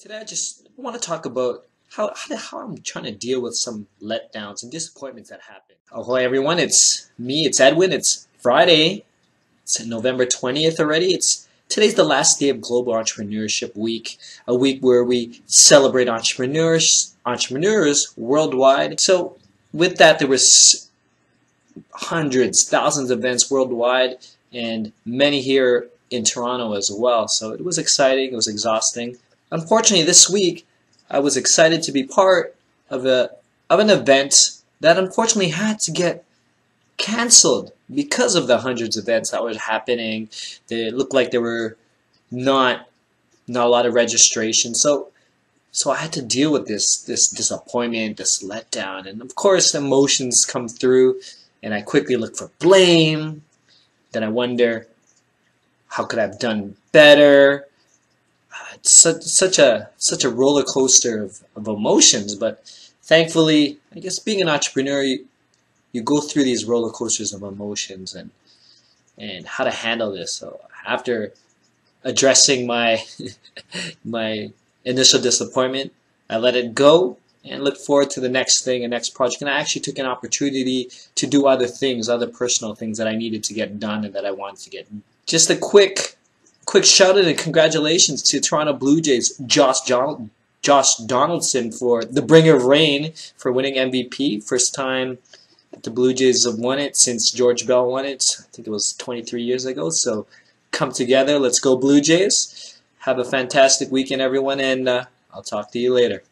Today I just want to talk about how, how, I'm trying to deal with some letdowns and disappointments that happen. Ahoy oh, everyone, it's me, it's Edwin, it's Friday, it's November 20th already, it's Today's the last day of Global Entrepreneurship Week, a week where we celebrate entrepreneurs, entrepreneurs worldwide. So with that, there was hundreds, thousands of events worldwide, and many here in Toronto as well. So it was exciting, it was exhausting. Unfortunately, this week I was excited to be part of a of an event that unfortunately had to get canceled because of the hundreds of events that were happening. They looked like there were not not a lot of registration. So so I had to deal with this this disappointment, this letdown, and of course emotions come through and I quickly look for blame. Then I wonder how could I have done better? Such such a such a roller coaster of, of emotions. But thankfully, I guess being an entrepreneur, you, you go through these roller coasters of emotions and and how to handle this. So after addressing my my initial disappointment, I let it go and look forward to the next thing, a next project. And I actually took an opportunity to do other things, other personal things that I needed to get done and that I wanted to get. Just a quick quick shout out and congratulations to Toronto Blue Jays Josh John, Josh Donaldson for the bringer of rain for winning MVP. First time the Blue Jays have won it since George Bell won it. I think it was 23 years ago. So come together. Let's go Blue Jays. Have a fantastic weekend, everyone, and uh, I'll talk to you later.